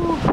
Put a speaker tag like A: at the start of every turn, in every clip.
A: Woo.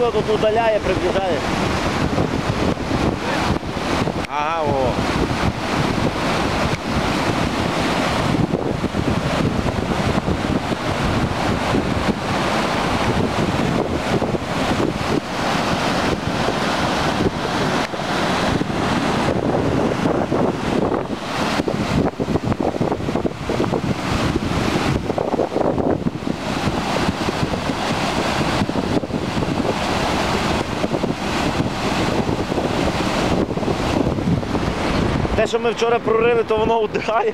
A: коли тут удаляє, приближає. Те, що ми вчора прорили, то воно удихає.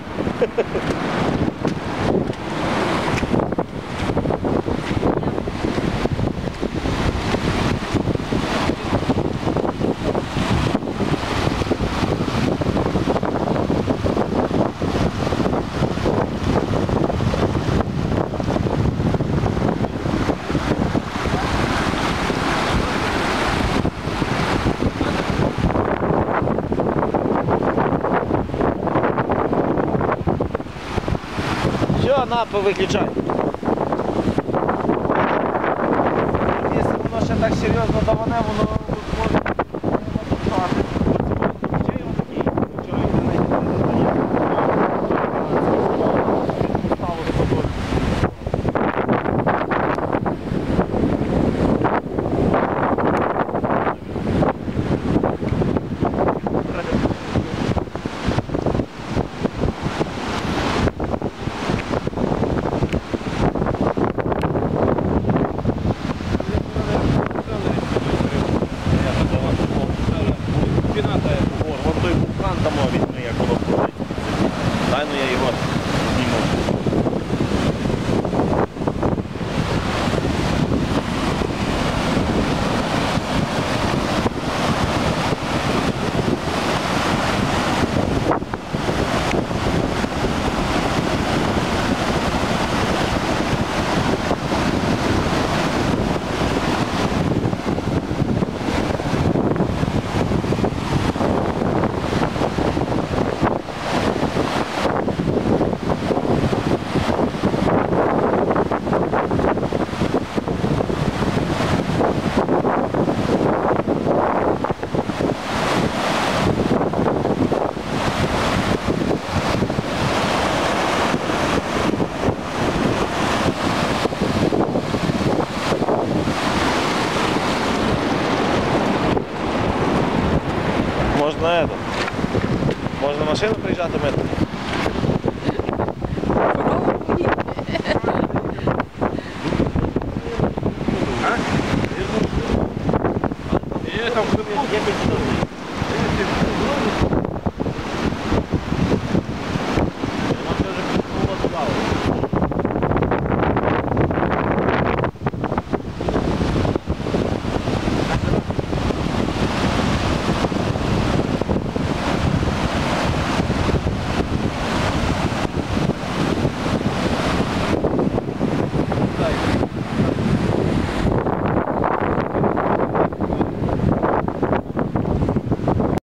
A: Все, на. Якщо воно ще так серйозно даване, воно може estávamos numa cena,
B: foi
A: exatamente. Então,